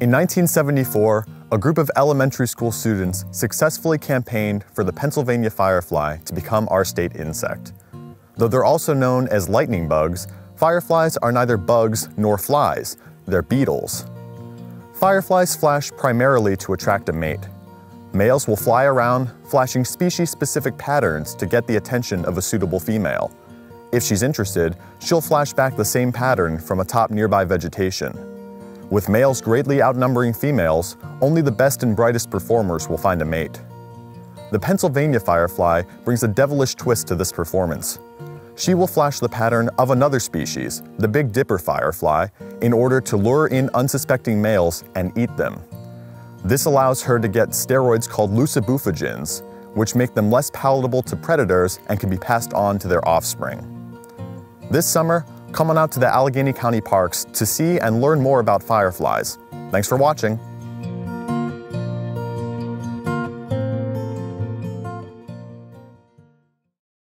In 1974, a group of elementary school students successfully campaigned for the Pennsylvania firefly to become our state insect. Though they're also known as lightning bugs, fireflies are neither bugs nor flies, they're beetles. Fireflies flash primarily to attract a mate. Males will fly around, flashing species-specific patterns to get the attention of a suitable female. If she's interested, she'll flash back the same pattern from atop nearby vegetation. With males greatly outnumbering females, only the best and brightest performers will find a mate. The Pennsylvania firefly brings a devilish twist to this performance. She will flash the pattern of another species, the Big Dipper firefly, in order to lure in unsuspecting males and eat them. This allows her to get steroids called lucibufagins, which make them less palatable to predators and can be passed on to their offspring. This summer, Come on out to the Allegheny County Parks to see and learn more about fireflies. Thanks for watching.